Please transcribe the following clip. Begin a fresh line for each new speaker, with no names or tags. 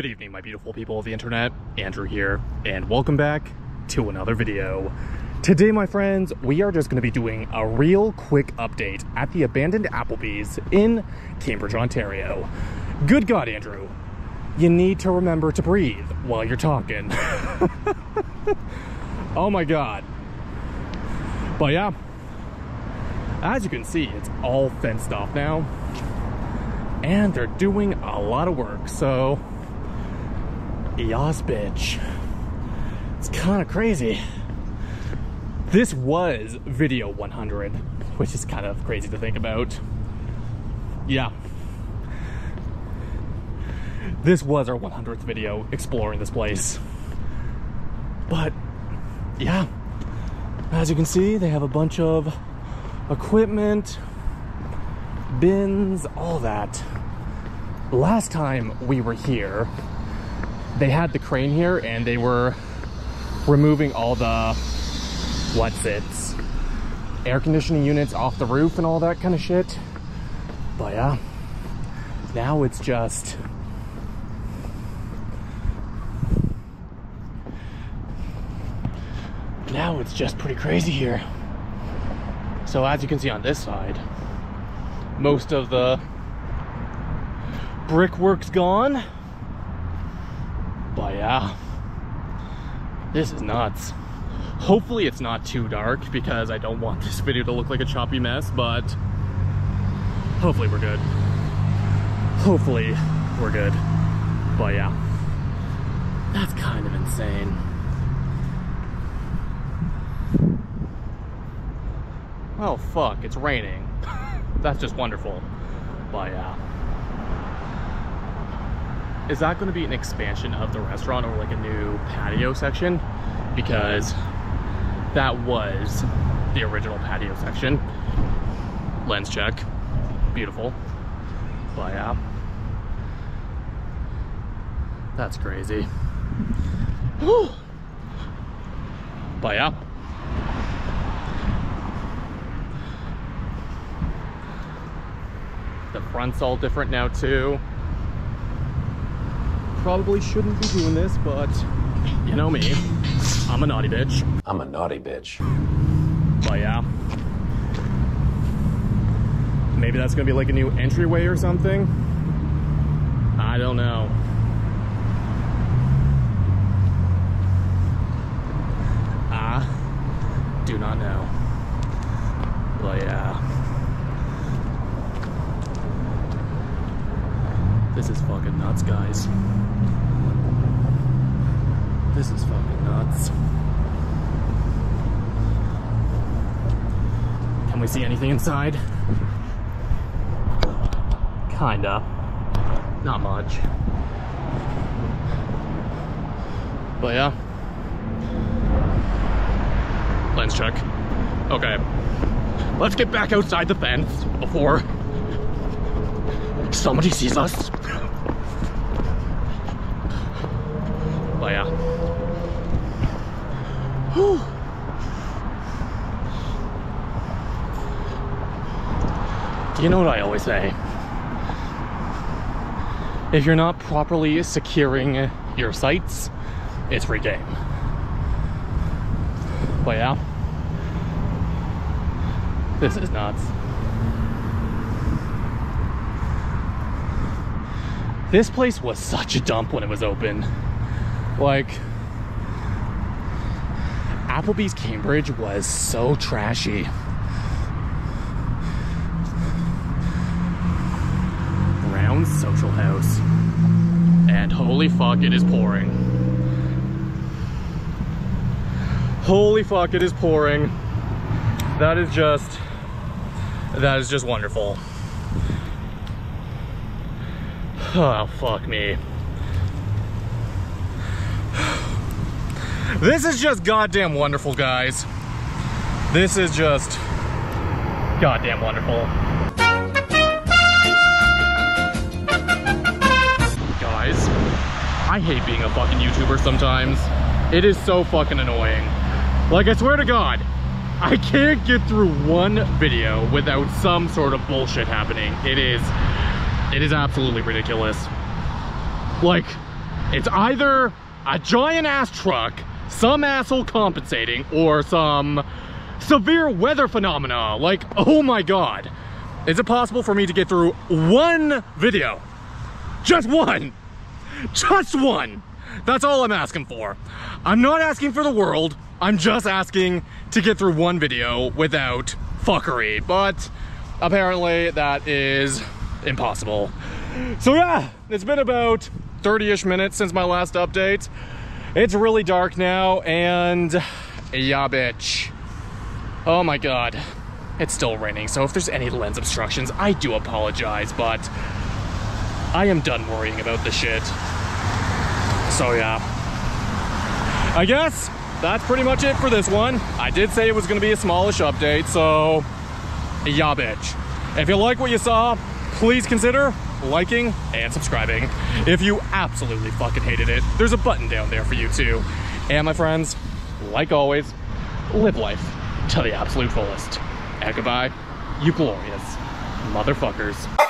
Good evening, my beautiful people of the internet. Andrew here, and welcome back to another video. Today, my friends, we are just going to be doing a real quick update at the abandoned Applebee's in Cambridge, Ontario. Good God, Andrew, you need to remember to breathe while you're talking. oh my God. But yeah, as you can see, it's all fenced off now. And they're doing a lot of work, so Yas bitch. It's kind of crazy. This was video 100, which is kind of crazy to think about. Yeah. This was our 100th video exploring this place. But, yeah. As you can see, they have a bunch of equipment, bins, all that. Last time we were here, they had the crane here and they were removing all the, what's it, air conditioning units off the roof and all that kind of shit. But yeah, now it's just, now it's just pretty crazy here. So as you can see on this side, most of the brickwork's gone. But yeah, this is nuts. Hopefully it's not too dark because I don't want this video to look like a choppy mess, but hopefully we're good. Hopefully we're good. But yeah, that's kind of insane. Oh fuck, it's raining. That's just wonderful. But yeah. Is that going to be an expansion of the restaurant or like a new patio section? Because that was the original patio section. Lens check. Beautiful. But yeah. That's crazy. but yeah. The front's all different now too. Probably shouldn't be doing this, but you know me. I'm a naughty bitch.
I'm a naughty bitch.
But yeah. Maybe that's gonna be like a new entryway or something. I don't know. I do not know. But yeah. This is fucking nuts, guys. This is fucking nuts. Can we see anything inside? Kinda. Not much. But yeah. Lens check. Okay. Let's get back outside the fence before somebody sees us. But yeah. Whew. You know what I always say? If you're not properly securing your sites, it's free game. But yeah. This is nuts. This place was such a dump when it was open. Like, Applebee's Cambridge was so trashy. Brown Social House. And holy fuck, it is pouring. Holy fuck, it is pouring. That is just, that is just wonderful. Oh, fuck me. This is just goddamn wonderful, guys. This is just goddamn wonderful. Guys, I hate being a fucking YouTuber sometimes. It is so fucking annoying. Like, I swear to God, I can't get through one video without some sort of bullshit happening. It is, it is absolutely ridiculous. Like, It's either a giant ass truck, some asshole compensating, or some severe weather phenomena. Like, oh my God. Is it possible for me to get through one video? Just one. Just one. That's all I'm asking for. I'm not asking for the world. I'm just asking to get through one video without fuckery. But apparently that is impossible. So yeah, it's been about 30-ish minutes since my last update. It's really dark now and yeah, bitch. Oh my God. It's still raining, so if there's any lens obstructions, I do apologize, but I am done worrying about the shit. So yeah. I guess that's pretty much it for this one. I did say it was gonna be a smallish update, so yeah, bitch. If you like what you saw, please consider liking and subscribing. If you absolutely fucking hated it, there's a button down there for you too. And my friends, like always, live life to the absolute fullest. And goodbye, you glorious motherfuckers.